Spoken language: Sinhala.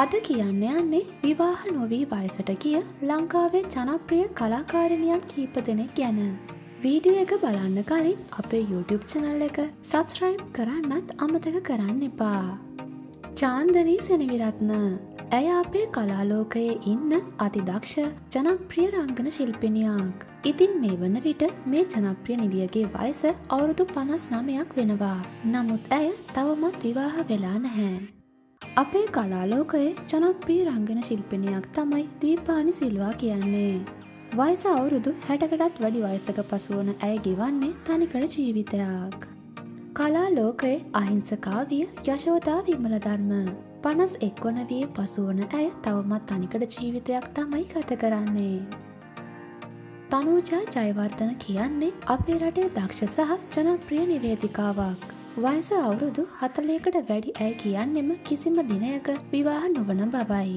අද කියන්න යන්නේ විවාහ නොවී වයසට ගිය ලංකාවේ ජනප්‍රිය කලාකාරණයන් කීප දෙනෙක් ගැන. වීඩියෝ එක බලන්න කලින් අපේ YouTube චනල් එක සබස්ක්‍රයිබ් කරන්නත් අමතක කරන්න එපා. චාන්දනී සෙනවිරත්න ඇය අපේ කලාලෝකයේ ඉන්න අතිදක්ෂ ජනප්‍රිය රංගන ශිල්පිනියක්. ඉතින් මේ වන විට මේ ජනප්‍රිය නිලියගේ වයස අවුරුදු පනස් නමයක් වෙනවා. නමුත් ඇය තවමත් විවාහ වෙලා නැහැ. අපේ කලාලෝකයේ ජනප්‍රී රංගෙන ශිල්පිනියක් තමයි දීපානි සිල්වා කියන්නේ. වයස අවුරුදු හැටකටත් වැඩි වයසක පසුවන ඇය ගෙවන්නේ තනිකර ජීවිතයක්. කලාලෝකයේ අහිංසකාවිය යශෝතා විමල ධර්ම. පනස් එක්වන වී පසුවන ඇය තවමත් තනිකඩ ජීවිතයක් තමයි ගත කරන්නේ. තනූජා ජයවර්ධන කියන්නේ අපේ රටේ දක්ෂ සහ ජනප්‍රිය නිවේදිකාවක්. වයස අවුරුදු හතලයකට වැඩි ඇය කියන්නෙම කිසිම දිනයක විවාහ නොවන බවයි.